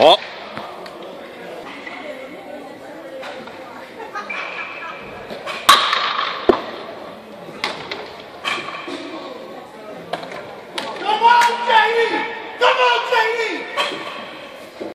あっ。